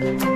Bye.